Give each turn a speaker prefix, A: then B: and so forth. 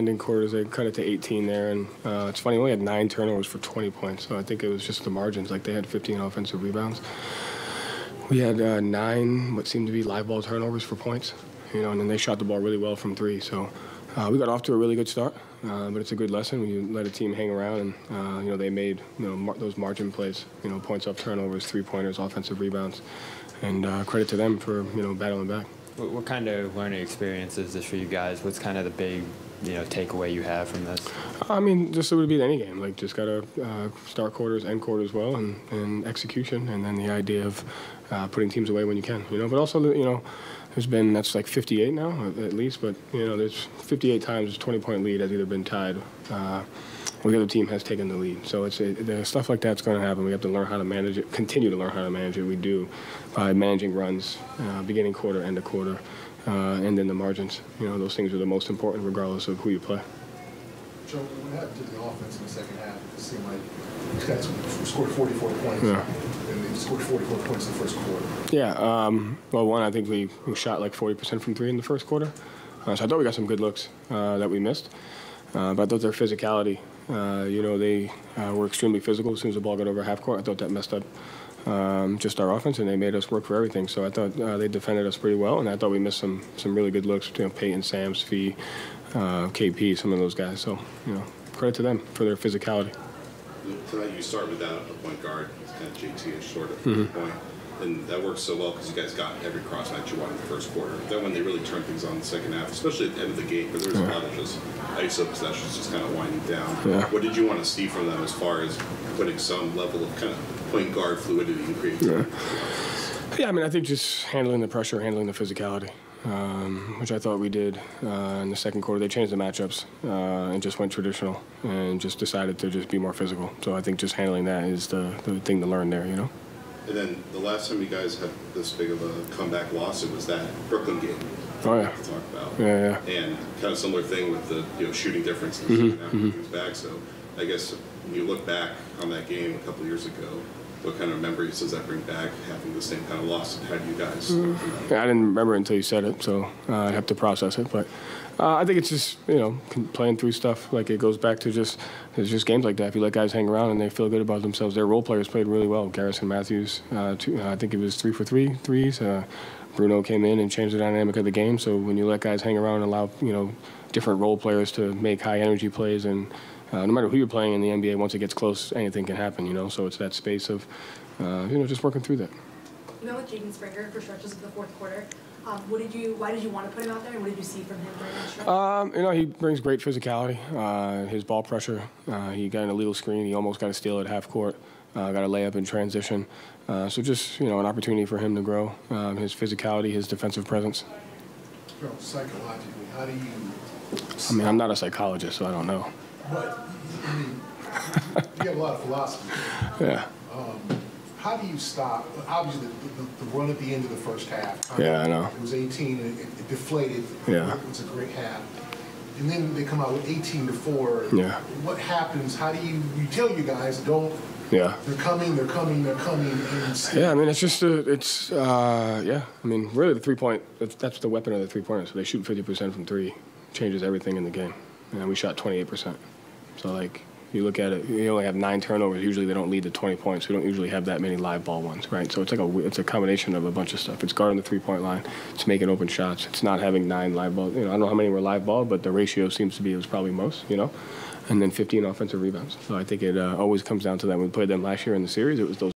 A: ending quarters, they cut it to 18 there. And uh, it's funny, we only had nine turnovers for 20 points. So I think it was just the margins. Like they had 15 offensive rebounds. We had uh, nine, what seemed to be live ball turnovers for points, you know, and then they shot the ball really well from three. So uh, we got off to a really good start, uh, but it's a good lesson when you let a team hang around and, uh, you know, they made, you know, mar- those margin plays, you know, points off turnovers, three pointers, offensive rebounds. And uh, credit to them for, you know, battling back.
B: What, what kind of learning experience is this for you guys? What's kind of the big, you know, takeaway you have from this?
A: I mean, just it would be any game. Like, just got to uh, start quarters, end quarters well, and, and execution, and then the idea of uh, putting teams away when you can. You know, but also, you know, there's been that's like 58 now at least, but you know, there's 58 times 20 point lead has either been tied. Uh, or the other team has taken the lead. So it's it, the stuff like that's going to happen. We have to learn how to manage it, continue to learn how to manage it. We do by managing runs, uh, beginning quarter, end of quarter, uh, and then the margins. You know, those things are the most important regardless of who you play.
C: Joe, what happened to the offense in the second half? It seemed like you guys scored 44 points,
A: Yeah.
C: and they scored 44 points in the first quarter.
A: Yeah. Um, well, one, I think we, we shot like 40% from three in the first quarter. Uh, so I thought we got some good looks uh, that we missed. Uh, but I thought their physicality, uh, you know, they uh, were extremely physical as soon as the ball got over half court. I thought that messed up um, just our offense, and they made us work for everything. So I thought uh, they defended us pretty well, and I thought we missed some some really good looks. You know, Payton, Sam, Fee, uh, KP, some of those guys. So you know, credit to them for their physicality.
D: Tonight you start without a point guard, it's kind of JT-ish sort of
A: Mm-hmm.
D: point. And that works so well because you guys got every cross match you wanted in the first quarter. Then when they really turned things on in the second half, especially at the end of the game, where there was a lot of just ISO possessions just kind of winding down.
A: Yeah.
D: What did you want to see from them as far as putting some level of kind of point guard fluidity and creativity?
A: Yeah, I mean, I think just handling the pressure, handling the physicality, um, which I thought we did uh, in the second quarter. They changed the matchups uh, and just went traditional and just decided to just be more physical. So I think just handling that is the, the thing to learn there, you know?
D: And then the last time you guys had this big of a comeback loss, it was that Brooklyn game.
A: Oh, yeah.
D: To talk about.
A: Yeah, yeah.
D: And kind of similar thing with the you know shooting difference in
A: Mm-hmm,
D: the second half of things back. So I guess when you look back on that game a couple years ago, what kind of memories does that bring back having the same kind of loss? And how do you guys?
A: Mm-hmm. I didn't remember it until you said it, so uh, I'd have to process it. But uh, I think it's just you know playing through stuff. Like it goes back to just it's just games like that. If you let guys hang around and they feel good about themselves, their role players played really well. Garrison Matthews, uh, two, uh, I think it was three for three threes. Uh, Bruno came in and changed the dynamic of the game. So when you let guys hang around and allow you know different role players to make high energy plays and uh, no matter who you're playing in the NBA, once it gets close, anything can happen. You know, so it's that space of uh, you know just working through that.
E: You went with Jaden Springer for stretches of the fourth quarter. Um, what did you? Why did you want to put him out there, and what did you see from him during that stretch?
A: Um, you know, he brings great physicality. Uh, his ball pressure. Uh, he got an illegal screen. He almost got a steal at half court. Uh, got a layup in transition. Uh, so just you know, an opportunity for him to grow. Um, his physicality, his defensive presence.
C: Joe, psychologically, how do you?
A: I mean, I'm not a psychologist, so I don't know.
C: But I mean, you have a lot of philosophy.
A: Yeah.
C: How do you stop? Obviously, the, the, the run at the end of the first half.
A: Yeah, I know.
C: It was 18, and it, it deflated.
A: Yeah.
C: It was a great half. And then they come out with 18 to four.
A: Yeah.
C: What happens? How do you? You tell you guys don't.
A: Yeah.
C: They're coming. They're coming. They're coming. And
A: Yeah, I mean, it's just a, it's uh, yeah. I mean, really, the three point that's, that's the weapon of the three pointers. So they shoot 50% from three, changes everything in the game. And we shot 28%. So like, you look at it, you only have nine turnovers. Usually they don't lead to 20 points. We don't usually have that many live ball ones, right? So it's like a it's a combination of a bunch of stuff. It's guarding the three point line. It's making open shots. It's not having nine live ball. You know, I don't know how many were live ball, but the ratio seems to be it was probably most. You know, and then 15 offensive rebounds. So I think it uh, always comes down to that. When we played them last year in the series, it was those.